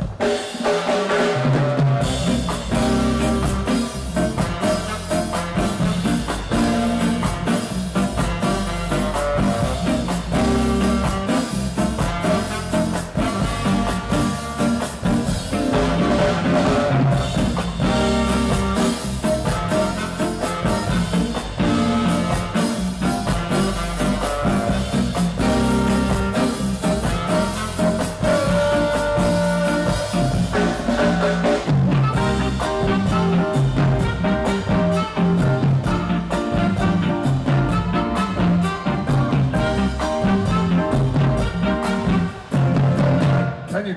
Música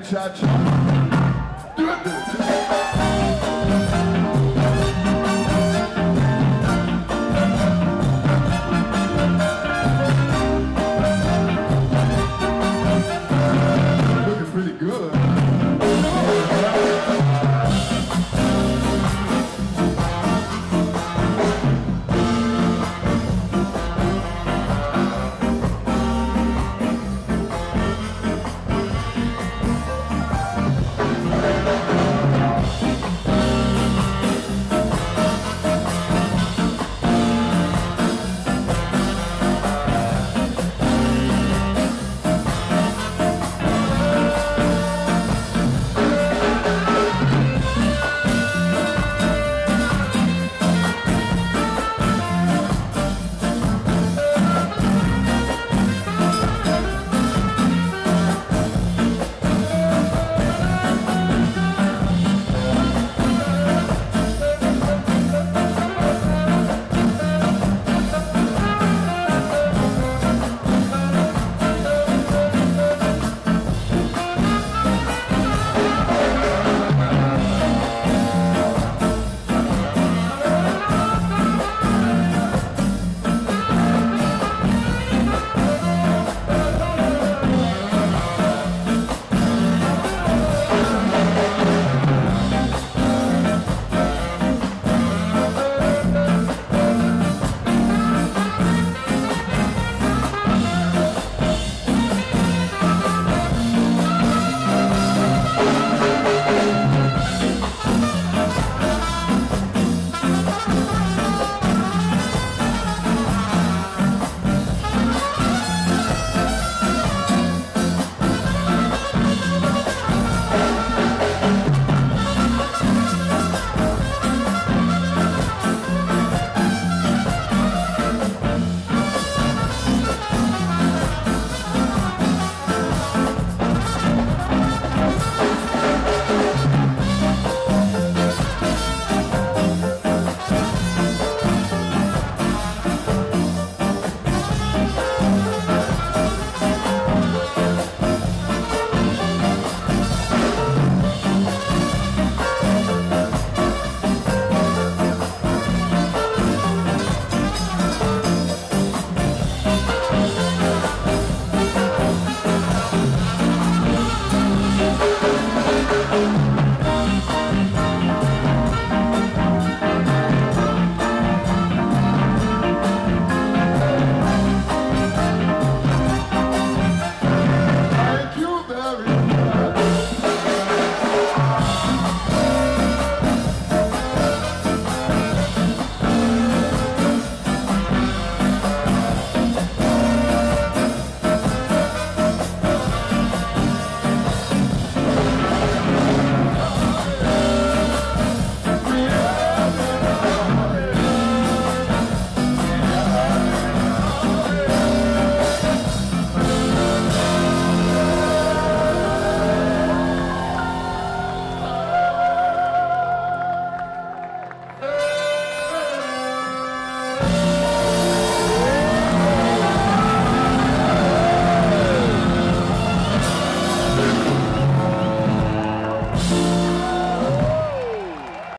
cha cha.